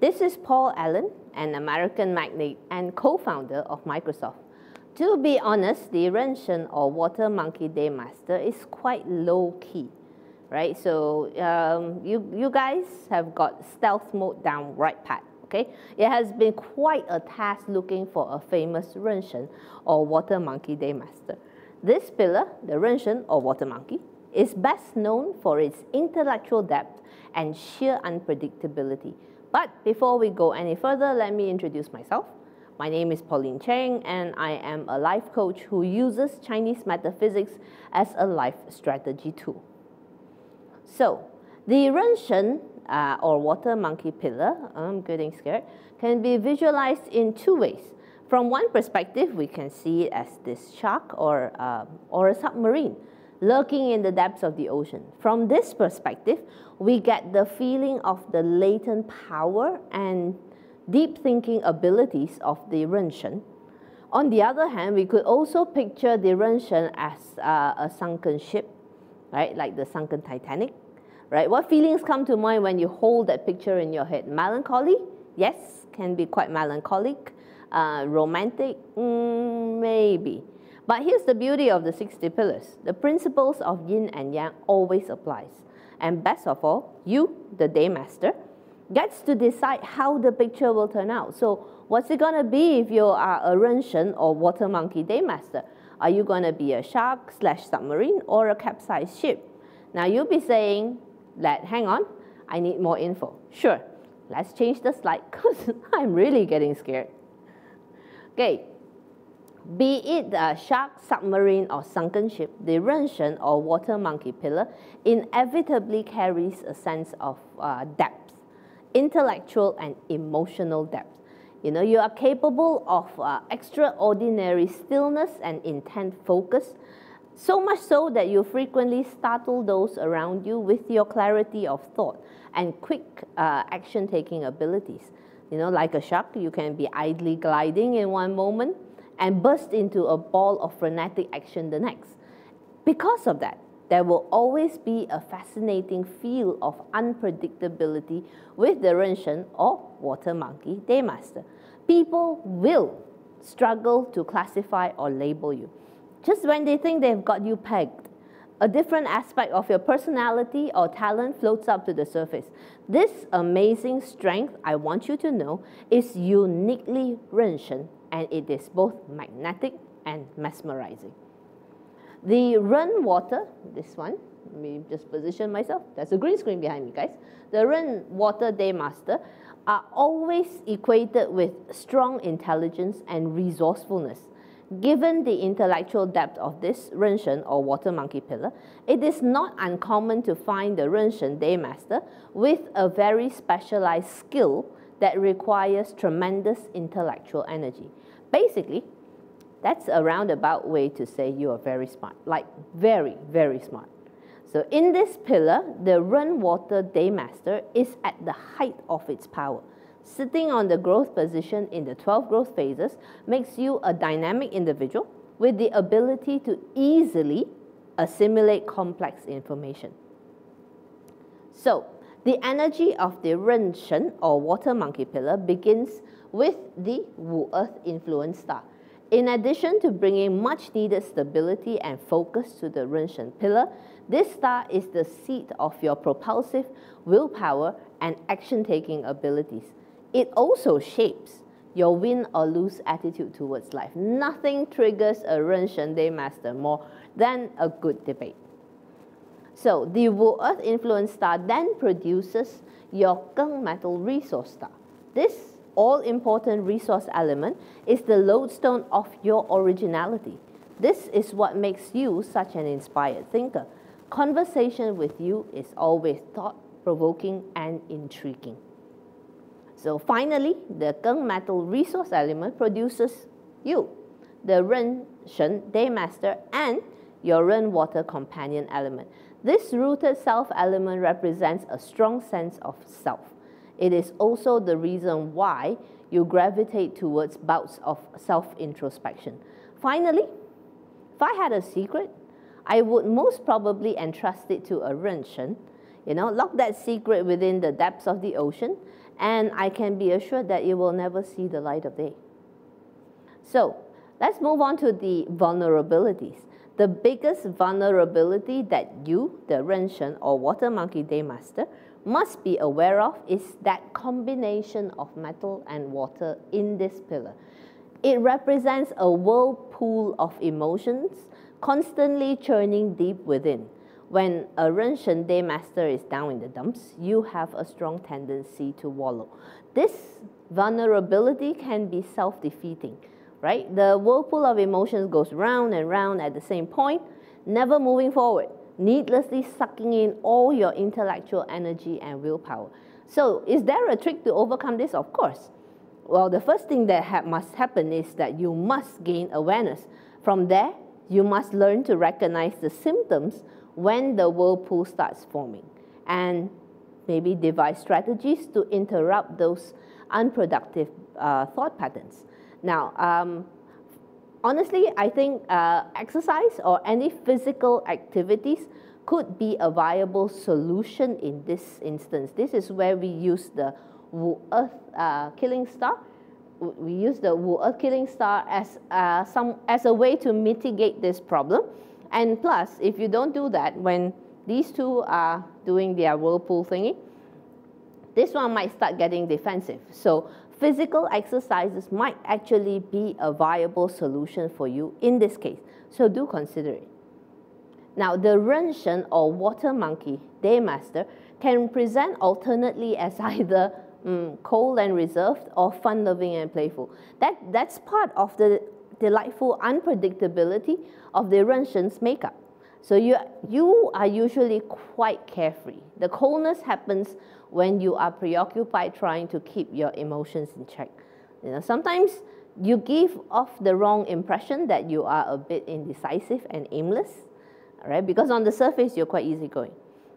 This is Paul Allen, an American magnate and co-founder of Microsoft. To be honest, the Renshen or Water Monkey Daymaster is quite low-key, right? So um, you, you guys have got stealth mode down right pat, okay? It has been quite a task looking for a famous Renshen or Water Monkey Daymaster. This pillar, the Renshen or Water Monkey, is best known for its intellectual depth and sheer unpredictability. But before we go any further, let me introduce myself. My name is Paulynne Cheng, and I am a life coach who uses Chinese metaphysics as a life strategy tool. So, the Renshen, uh, or water monkey pillar, I'm getting scared, can be visualized in two ways. From one perspective, we can see it as this shark or, uh, or a submarine lurking in the depths of the ocean. From this perspective, we get the feeling of the latent power and deep thinking abilities of the Renshen. On the other hand, we could also picture the Renshen as uh, a sunken ship, right, like the sunken Titanic, right? What feelings come to mind when you hold that picture in your head? Melancholy? Yes, can be quite melancholic. Uh, romantic? Mm, maybe. But here's the beauty of the 60 pillars. The principles of yin and yang always applies. And best of all, you, the day master, gets to decide how the picture will turn out. So what's it going to be if you are a Renshen or water monkey day master? Are you going to be a shark slash submarine or a capsized ship? Now you'll be saying that, hang on, I need more info. Sure, let's change the slide because I'm really getting scared. Okay, be it a shark, submarine, or sunken ship, the Renshen or water monkey pillar inevitably carries a sense of uh, depth, intellectual and emotional depth. You know, you are capable of uh, extraordinary stillness and intent focus, so much so that you frequently startle those around you with your clarity of thought and quick uh, action-taking abilities. You know, like a shark, you can be idly gliding in one moment, and burst into a ball of frenetic action the next. Because of that, there will always be a fascinating feel of unpredictability with the Renshen or water monkey daymaster. People will struggle to classify or label you. Just when they think they've got you pegged, a different aspect of your personality or talent floats up to the surface. This amazing strength, I want you to know, is uniquely Renshen and it is both magnetic and mesmerizing. The Ren water, this one, let me just position myself. There's a green screen behind me, guys. The Ren water Daymaster are always equated with strong intelligence and resourcefulness. Given the intellectual depth of this Renshen or water monkey pillar, it is not uncommon to find the Renshen Daymaster with a very specialized skill that requires tremendous intellectual energy. Basically, that's a roundabout way to say you are very smart, like very, very smart. So in this pillar, the Ren Water Daymaster is at the height of its power. Sitting on the growth position in the 12 growth phases makes you a dynamic individual with the ability to easily assimilate complex information. So, the energy of the Renshen or water monkey pillar begins with the Wu Earth influence star. In addition to bringing much needed stability and focus to the Renshen pillar, this star is the seat of your propulsive willpower and action taking abilities. It also shapes your win or lose attitude towards life. Nothing triggers a Renshen Daymaster more than a good debate. So the Wu Earth influence star then produces your Geng metal resource star. This all-important resource element is the lodestone of your originality. This is what makes you such an inspired thinker. Conversation with you is always thought-provoking and intriguing. So finally, the Geng metal resource element produces you, the Ren Shen Day Master, and your Ren water companion element. This rooted self element represents a strong sense of self. It is also the reason why you gravitate towards bouts of self introspection. Finally, if I had a secret, I would most probably entrust it to a Renshen. You know, lock that secret within the depths of the ocean, and I can be assured that it will never see the light of day. So let's move on to the vulnerabilities. The biggest vulnerability that you, the Renshen or Water Monkey Daymaster, must be aware of is that combination of metal and water in this pillar. It represents a whirlpool of emotions constantly churning deep within. When a Renshen Daymaster is down in the dumps, you have a strong tendency to wallow. This vulnerability can be self-defeating, right? The whirlpool of emotions goes round and round at the same point, never moving forward, needlessly sucking in all your intellectual energy and willpower. So is there a trick to overcome this? Of course. Well, the first thing that ha must happen is that you must gain awareness. From there, you must learn to recognize the symptoms when the whirlpool starts forming and maybe devise strategies to interrupt those unproductive uh, thought patterns. Now, um, honestly, I think uh, exercise or any physical activities could be a viable solution in this instance. This is where we use the Wu Earth uh, killing star. We use the Wu Earth killing star as, uh, some, as a way to mitigate this problem. And plus, if you don't do that, when these two are doing their whirlpool thingy, this one might start getting defensive. So physical exercises might actually be a viable solution for you in this case. So do consider it. Now, the Renshen or water monkey, Daymaster, can present alternately as either mm, cold and reserved or fun-loving and playful. That, that's part of the delightful unpredictability of the Renshen's makeup. So you, you are usually quite carefree. The coldness happens when you are preoccupied trying to keep your emotions in check. You know, sometimes you give off the wrong impression that you are a bit indecisive and aimless, right? Because on the surface, you're quite easygoing.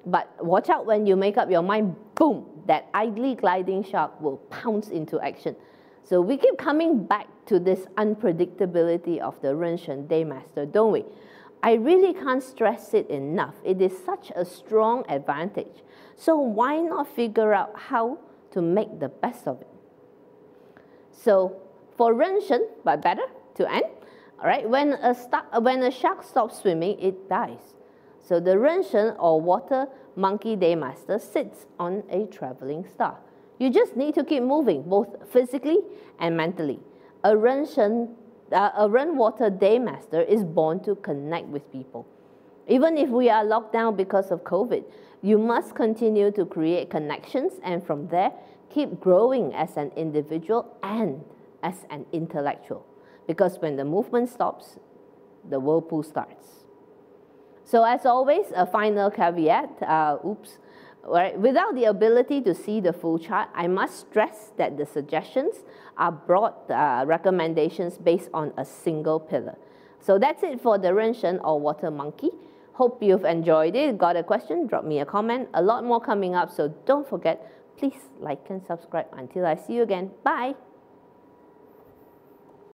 But watch out when you make up your mind, boom, that idly gliding shark will pounce into action. So we keep coming back to this unpredictability of the Renshen Daymaster, don't we? I really can't stress it enough. It is such a strong advantage. So why not figure out how to make the best of it? So for Renshen, but better to end, all right, when a, when a shark stops swimming, it dies. So the Renshen or water monkey daymaster sits on a traveling star. You just need to keep moving, both physically and mentally. A Renshen uh, a Renwater Daymaster is born to connect with people. Even if we are locked down because of COVID, you must continue to create connections and from there, keep growing as an individual and as an intellectual. Because when the movement stops, the whirlpool starts. So as always, a final caveat, uh, oops, Right? Without the ability to see the full chart, I must stress that the suggestions are broad uh, recommendations based on a single pillar. So that's it for the Renshen or Water Monkey. Hope you've enjoyed it. Got a question? Drop me a comment. A lot more coming up, so don't forget, please like and subscribe. Until I see you again, bye.